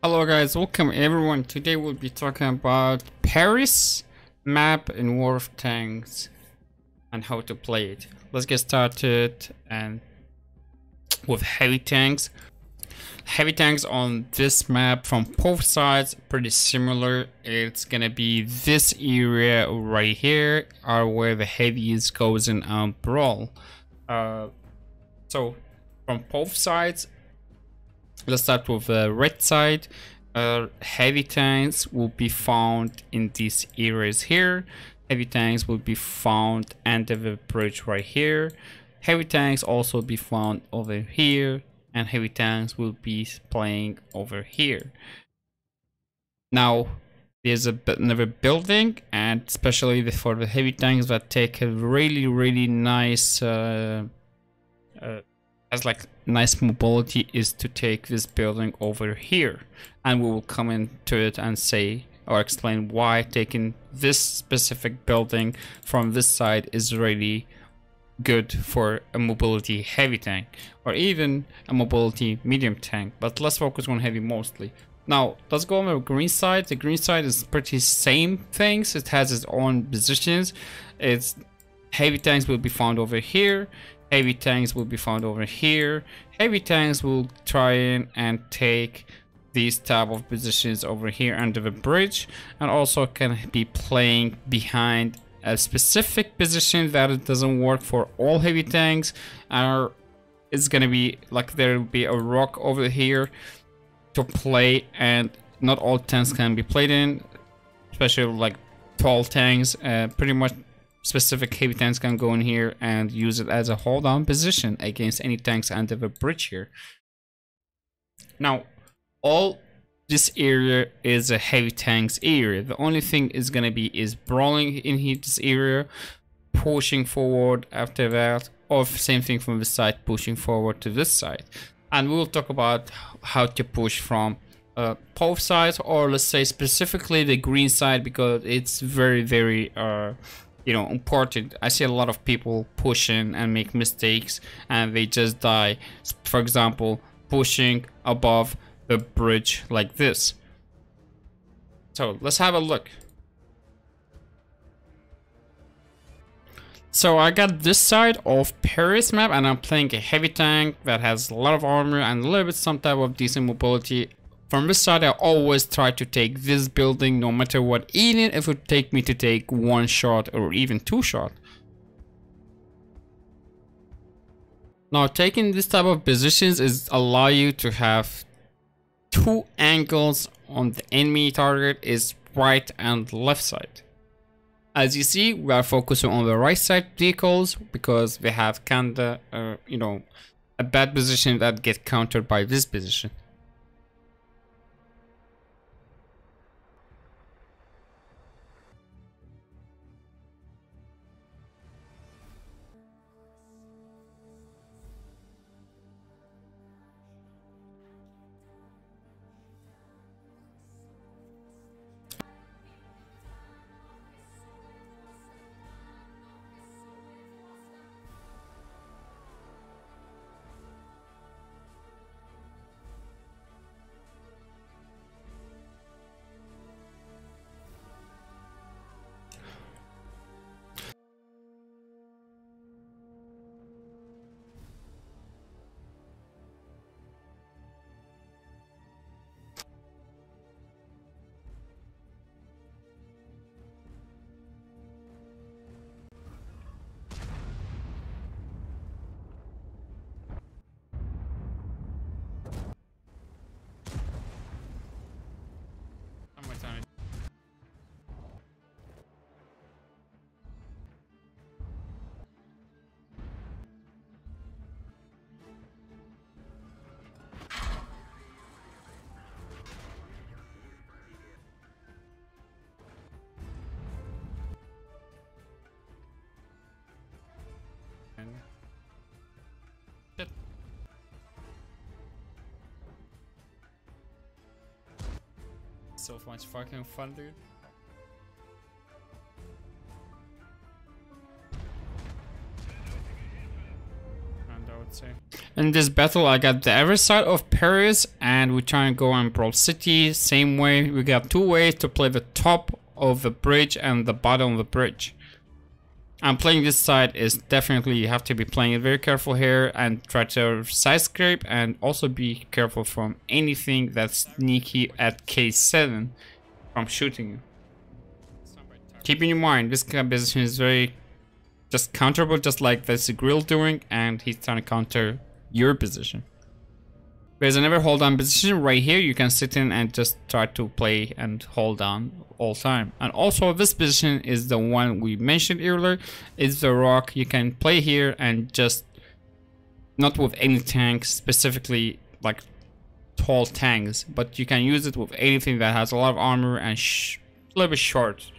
Hello guys, welcome everyone. Today we'll be talking about Paris map in World of Tanks and how to play it. Let's get started and with heavy tanks. Heavy tanks on this map from both sides pretty similar. It's gonna be this area right here are where the heaviest goes in um, brawl. Uh, so from both sides let's start with the red side. Uh, heavy tanks will be found in these areas here. Heavy tanks will be found under the bridge right here. Heavy tanks also be found over here and heavy tanks will be playing over here. Now there's a another building and especially for the heavy tanks that take a really really nice uh, uh, as like nice mobility is to take this building over here. And we will come into it and say or explain why taking this specific building from this side is really good for a mobility heavy tank or even a mobility medium tank. But let's focus on heavy mostly. Now let's go on the green side. The green side is pretty same things. It has its own positions. It's heavy tanks will be found over here Heavy tanks will be found over here. Heavy tanks will try in and take these type of positions over here under the bridge and also can be playing behind a specific position that it doesn't work for all heavy tanks or it's gonna be like there will be a rock over here to play and not all tanks can be played in especially like tall tanks uh, pretty much specific heavy tanks can go in here and use it as a hold on position against any tanks under the bridge here. Now, all this area is a heavy tanks area. The only thing is gonna be is brawling in here, this area, pushing forward after that, or same thing from this side, pushing forward to this side. And we'll talk about how to push from uh, both sides, or let's say specifically the green side, because it's very, very uh, you know important. I see a lot of people pushing and make mistakes and they just die. For example pushing above the bridge like this. So let's have a look. So I got this side of Paris map and I'm playing a heavy tank that has a lot of armor and a little bit some type of decent mobility from this side, I always try to take this building no matter what, even if it would take me to take one shot or even two shot. Now, taking this type of positions is allow you to have two angles on the enemy target is right and left side. As you see, we are focusing on the right side vehicles because we have kinda, uh, you know, a bad position that get countered by this position. So much fucking fun, dude. And out. I'd say. In this battle, I got the other side of Paris, and we try and go on Brawl City. Same way, we got two ways to play the top of the bridge and the bottom of the bridge. And playing this side is definitely, you have to be playing it very careful here and try to side scrape and also be careful from anything that's sneaky at K7 from shooting you. Keeping in mind, this position is very just counterable, just like this Grille doing, and he's trying to counter your position. There's another hold on position right here. You can sit in and just try to play and hold on all time. And also this position is the one we mentioned earlier. It's the rock. You can play here and just not with any tanks specifically like tall tanks, but you can use it with anything that has a lot of armor and a little bit short.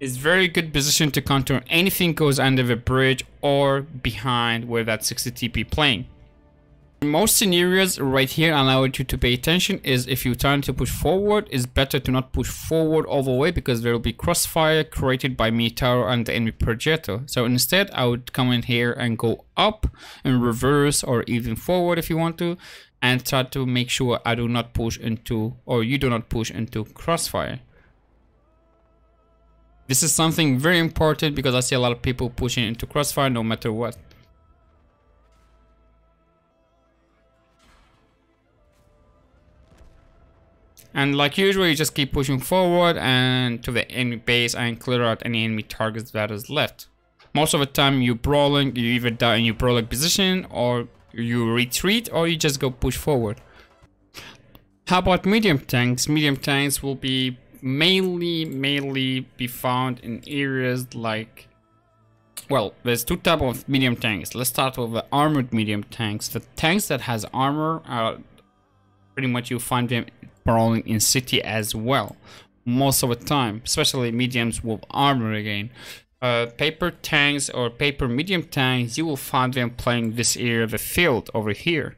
Is very good position to counter anything goes under the bridge or behind where that 60 TP playing. In most scenarios right here allow you to pay attention is if you turn to push forward it's better to not push forward all the way because there will be crossfire created by Minotaur and the enemy Progetto. So instead I would come in here and go up and reverse or even forward if you want to and try to make sure I do not push into or you do not push into crossfire. This is something very important because I see a lot of people pushing into crossfire no matter what. And like usual, you just keep pushing forward and to the enemy base and clear out any enemy targets that is left. Most of the time you brawling, you either die in your brawling position or you retreat or you just go push forward. How about medium tanks? Medium tanks will be mainly mainly be found in areas like well there's two type of medium tanks. Let's start with the armored medium tanks. The tanks that has armor are pretty much you find them brawling in city as well most of the time especially mediums with armor again. Uh, paper tanks or paper medium tanks you will find them playing this area of the field over here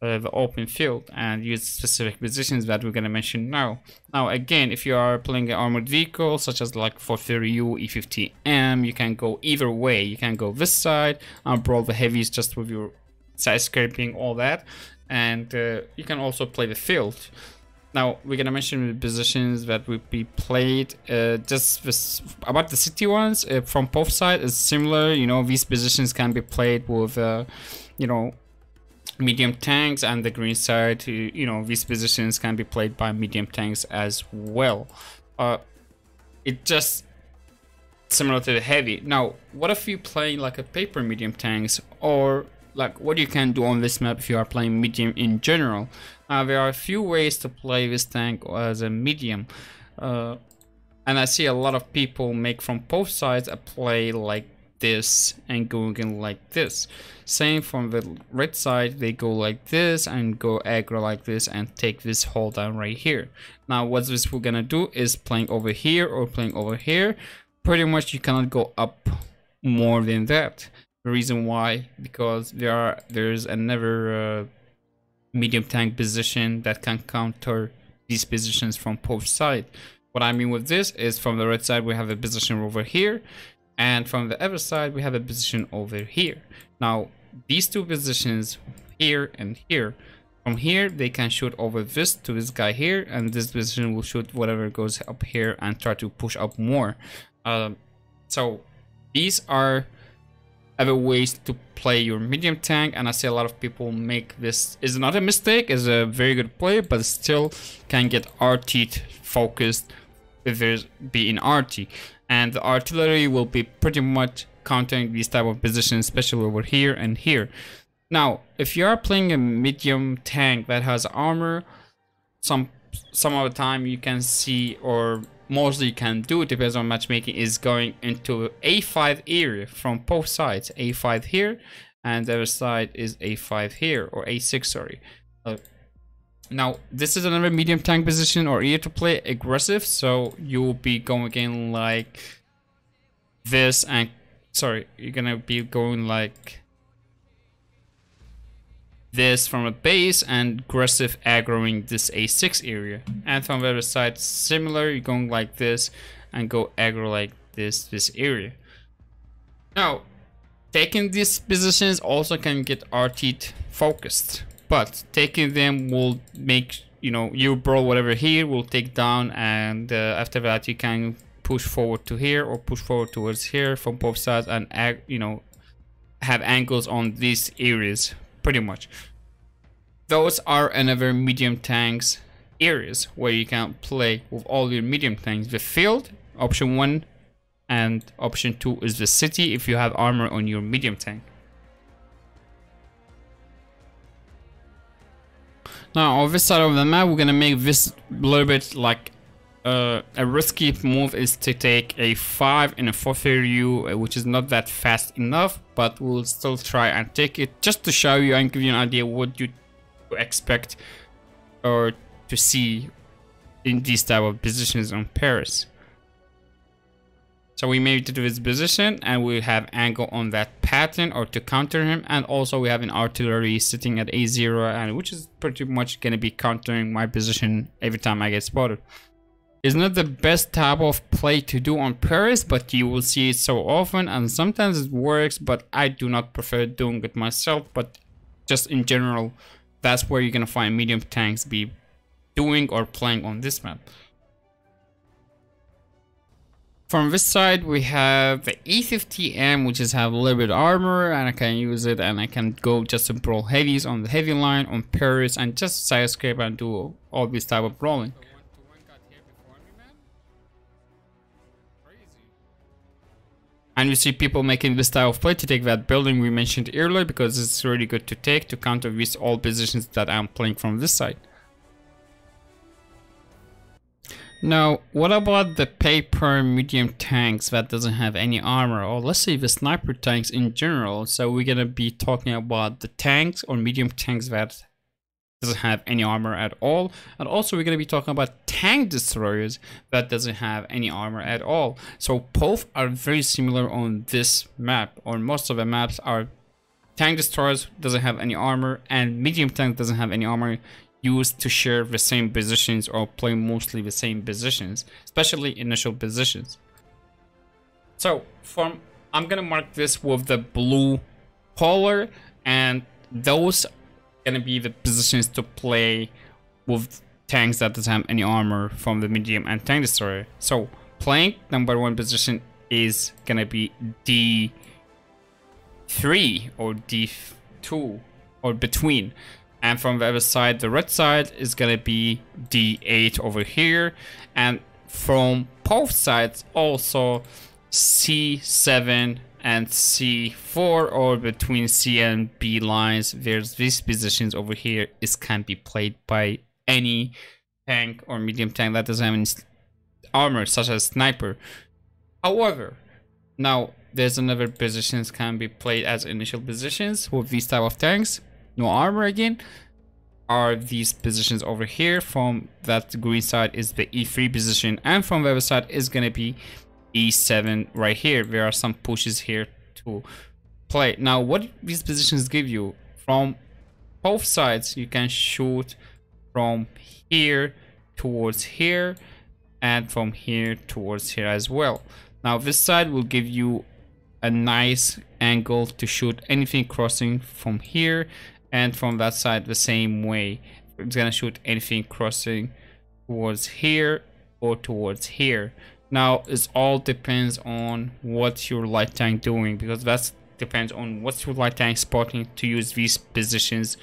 uh, the open field and use specific positions that we're going to mention now. Now again, if you are playing an armored vehicle such as like 430U, E50M, you can go either way. You can go this side and brawl the heavies just with your side scraping, all that. And uh, you can also play the field. Now we're gonna mention the positions that will be played. Uh, just this, about the city ones uh, from both sides is similar. You know these positions can be played with, uh, you know, medium tanks and the green side you know these positions can be played by medium tanks as well. Uh it just similar to the heavy. Now what if you play like a paper medium tanks or like what you can do on this map if you are playing medium in general? Uh, there are a few ways to play this tank as a medium. Uh, and I see a lot of people make from both sides a play like this and going in like this. Same from the right side, they go like this and go aggro like this and take this hold down right here. Now what this we're gonna do is playing over here or playing over here. Pretty much you cannot go up more than that. The reason why, because there are there's another uh, medium tank position that can counter these positions from both sides. What I mean with this is from the right side we have a position over here and from the other side we have a position over here. Now these two positions here and here from here they can shoot over this to this guy here and this position will shoot whatever goes up here and try to push up more. Um, so these are other ways to play your medium tank and I see a lot of people make this is not a mistake is a very good play but still can get RT focused if there's be in RT and the artillery will be pretty much countering these type of positions especially over here and here. Now if you are playing a medium tank that has armor some some of the time you can see or mostly you can do depends on matchmaking is going into a5 area from both sides. A5 here and the other side is a5 here or a6 sorry. Uh, now, this is another medium tank position or either to play aggressive, so you'll be going in like this and sorry, you're gonna be going like this from a base and aggressive aggroing this A6 area. And from the other side, similar, you're going like this and go aggro like this, this area. Now, taking these positions also can get RT focused, but taking them will make you know you brawl whatever here will take down, and uh, after that you can push forward to here or push forward towards here from both sides and you know have angles on these areas pretty much. Those are another medium tanks areas where you can play with all your medium tanks. The field, option one, and option 2 is the city if you have armor on your medium tank. Now on this side of the map we're gonna make this a little bit like uh, a risky move is to take a 5 in a 4 U, uh, which is not that fast enough but we'll still try and take it just to show you and give you an idea what you expect or to see in these type of positions on Paris. So we made it to his position and we have angle on that Patton or to counter him. And also we have an artillery sitting at A0 and which is pretty much going to be countering my position every time I get spotted. It's not the best type of play to do on Paris, but you will see it so often and sometimes it works, but I do not prefer doing it myself. But just in general, that's where you're to find medium tanks be doing or playing on this map. From this side, we have the E50M, which is have a little bit armor, and I can use it, and I can go just to brawl heavies on the heavy line, on Paris, and just side scrape and do all this type of brawling. And you see people making this style of play to take that building we mentioned earlier because it's really good to take to counter with all positions that I'm playing from this side. Now, what about the paper medium tanks that doesn't have any armor? Or let's say the sniper tanks in general. So we're gonna be talking about the tanks or medium tanks that doesn't have any armor at all. And also we're gonna be talking about tank destroyers that doesn't have any armor at all. So both are very similar on this map, or most of the maps are tank destroyers doesn't have any armor and medium tank doesn't have any armor used to share the same positions or play mostly the same positions, especially initial positions. So from I'm gonna mark this with the blue color and those are gonna be the positions to play with tanks that doesn't have any armor from the medium and tank destroyer. So playing number one position is gonna be D3 or D2 or between and from the other side the red side is gonna be d8 over here and from both sides also c7 and c4 or between c and b lines there's these positions over here. here is can be played by any tank or medium tank that doesn't have any armor such as sniper however now there's another positions can be played as initial positions with these type of tanks no armor again. Are these positions over here from that green side is the e3 position and from the other side is going to be e7 right here. There are some pushes here to play. Now what these positions give you? From both sides you can shoot from here towards here and from here towards here as well. Now this side will give you a nice angle to shoot anything crossing from here and from that side the same way. It's gonna shoot anything crossing towards here or towards here. Now it all depends on what your light tank doing because that depends on what's your light tank spotting to use these positions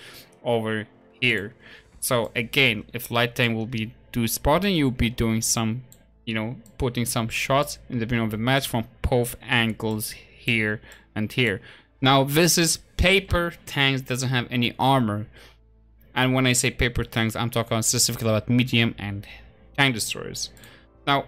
over here. So again if light tank will be do spotting you'll be doing some you know putting some shots in the beginning of the match from both angles here and here. Now this is paper tanks doesn't have any armor. And when I say paper tanks, I'm talking specifically about medium and tank destroyers. Now,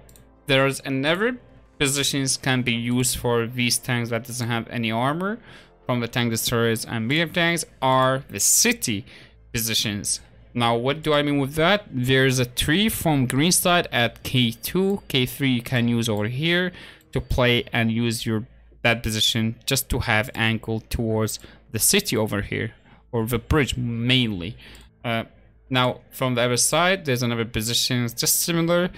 there's another positions can be used for these tanks that doesn't have any armor from the tank destroyers and medium tanks are the city positions. Now, what do I mean with that? There's a tree from green side at K2, K3 you can use over here to play and use your that position just to have angle towards the city over here or the bridge mainly uh, now from the other side there's another position just similar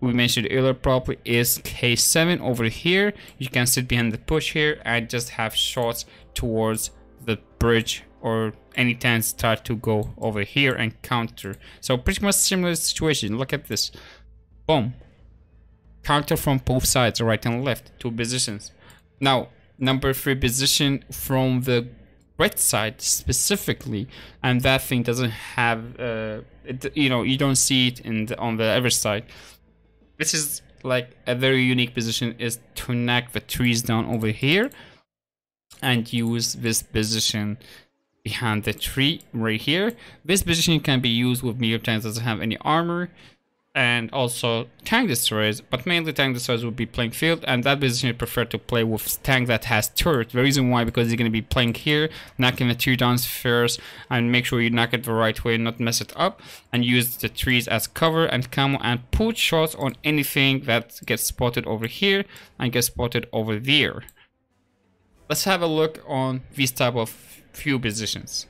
we mentioned earlier probably is K7 over here. You can sit behind the push here and just have shots towards the bridge or any tanks start to go over here and counter. So pretty much similar situation. Look at this. Boom. Counter from both sides, right and left, two positions. Now, number three position from the side specifically, and that thing doesn't have, uh, it, you know, you don't see it in the, on the other side. This is like a very unique position is to knock the trees down over here and use this position behind the tree right here. This position can be used with medium tanks doesn't have any armor and also tank destroyers, but mainly tank destroyers would be playing field, and that position I prefer to play with tank that has turret. The reason why, because you're going to be playing here, knocking the tree down first, and make sure you knock it the right way, not mess it up, and use the trees as cover and camo, and put shots on anything that gets spotted over here, and gets spotted over there. Let's have a look on these type of few positions.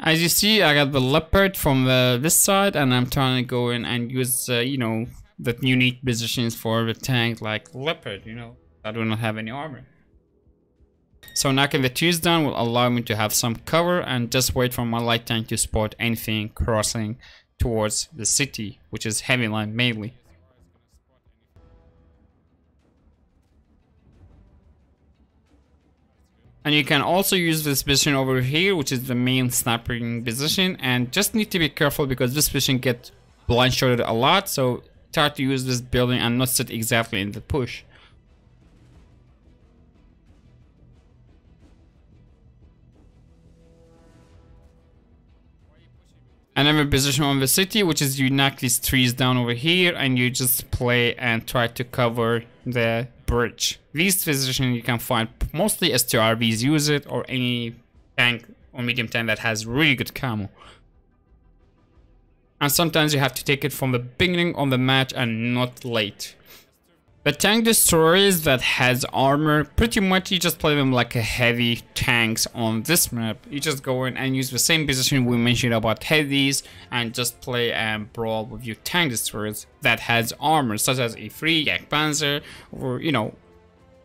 As you see, I got the leopard from the, this side and I'm trying to go in and use, uh, you know, the unique positions for the tank like leopard, you know. I do not have any armor. So knocking the trees down will allow me to have some cover and just wait for my light tank to spot anything crossing towards the city, which is heavy line mainly. And you can also use this position over here, which is the main sniping position. And just need to be careful because this position gets blind shotted a lot. So try to use this building and not sit exactly in the push. Another position on the city, which is you knock these trees down over here and you just play and try to cover the bridge. These positions you can find mostly STRVs use it or any tank or medium tank that has really good camo. And sometimes you have to take it from the beginning of the match and not late. The tank destroyers that has armor, pretty much you just play them like a heavy tanks on this map. You just go in and use the same position we mentioned about heavies and just play and brawl with your tank destroyers that has armor such as E3, Jagdpanzer or you know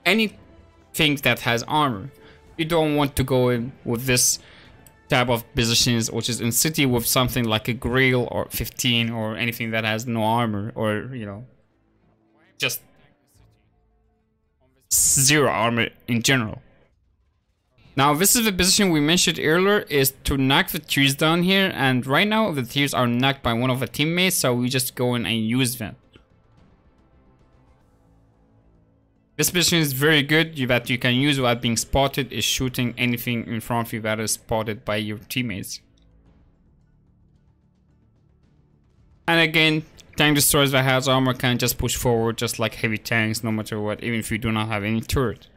anything that has armor. You don't want to go in with this type of positions which is in city with something like a Grille or 15 or anything that has no armor or you know just zero armor in general. Now this is the position we mentioned earlier is to knock the trees down here and right now the trees are knocked by one of the teammates so we just go in and use them. This position is very good that you can use without being spotted is shooting anything in front of you that is spotted by your teammates. And again, Tank destroys that has armor can just push forward just like heavy tanks no matter what, even if you do not have any turret.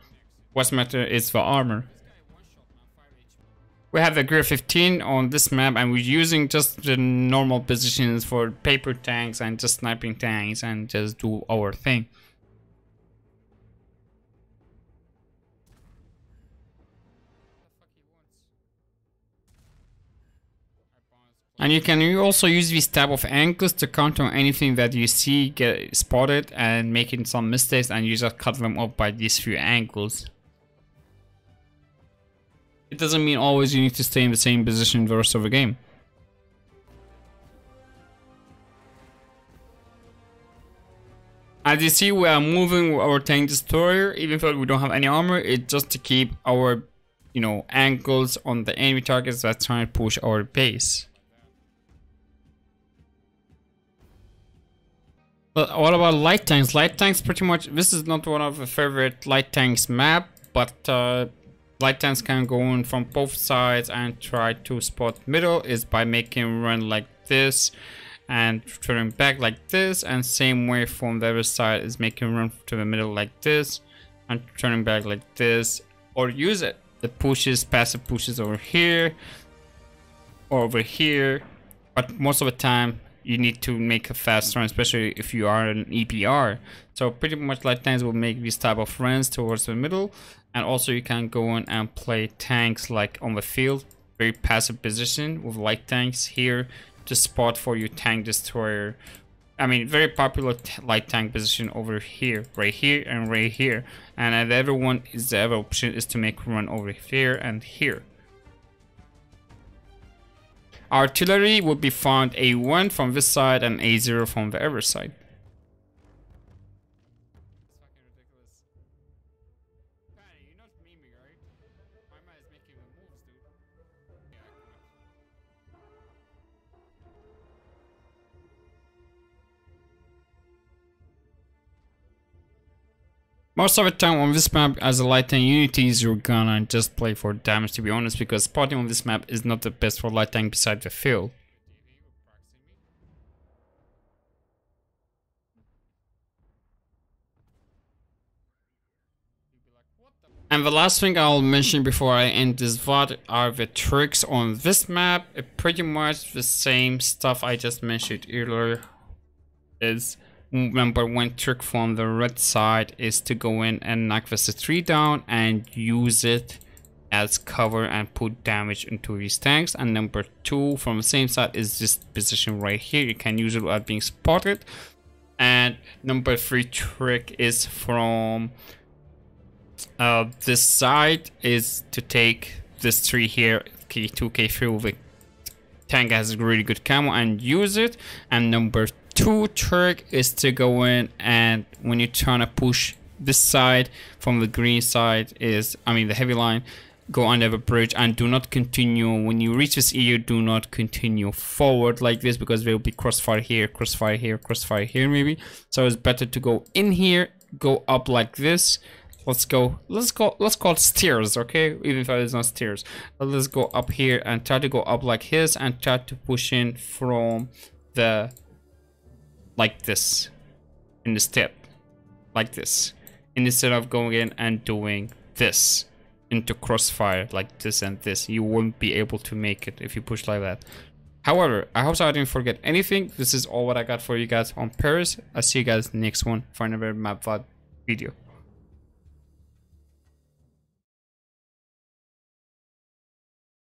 What's matter is the armor. We have the Grille 15 on this map and we're using just the normal positions for paper tanks and just sniping tanks and just do our thing. And you can also use these type of angles to counter anything that you see get spotted and making some mistakes and you just cut them off by these few angles. It doesn't mean always you need to stay in the same position the rest of the game. As you see, we are moving our tank destroyer, even though we don't have any armor, it's just to keep our, you know, angles on the enemy targets that's trying to push our base. But what about light tanks? Light tanks pretty much, this is not one of the favorite light tanks map, but uh, light tanks can go in from both sides and try to spot middle is by making run like this and turning back like this and same way from the other side is making run to the middle like this and turning back like this or use it the pushes passive pushes over here or over here but most of the time you need to make a fast run, especially if you are an EBR. So pretty much light tanks will make these type of runs towards the middle. And also you can go in and play tanks like on the field, very passive position with light tanks here to spot for your tank destroyer I mean, very popular light tank position over here, right here, and right here. And uh, the other one is the other option is to make run over here and here. Artillery would be found A1 from this side and A0 from the other side. Most of the time on this map as a light tank unities you're gonna just play for damage to be honest because spotting on this map is not the best for light tank beside the field. And the last thing I'll mention before I end this VOD are the tricks on this map. Pretty much the same stuff I just mentioned earlier is number one trick from the red side is to go in and knock the tree down and use it as cover and put damage into these tanks. And number two from the same side is this position right here. You can use it without being spotted. And number three trick is from uh, this side is to take this tree here k2 k3 with tank has a really good camo and use it. And number two trick is to go in and when you're trying to push this side from the green side is I mean the heavy line go under the bridge and do not continue. When you reach this area do not continue forward like this because there will be crossfire here crossfire here crossfire here maybe. So it's better to go in here go up like this. Let's go let's go let's call it stairs okay? Even if it's not stairs. But let's go up here and try to go up like his and try to push in from the like this in the step like this instead of going in and doing this into crossfire like this and this you won't be able to make it if you push like that. However i hope so i didn't forget anything. This is all what i got for you guys on paris. I'll see you guys next one for another map video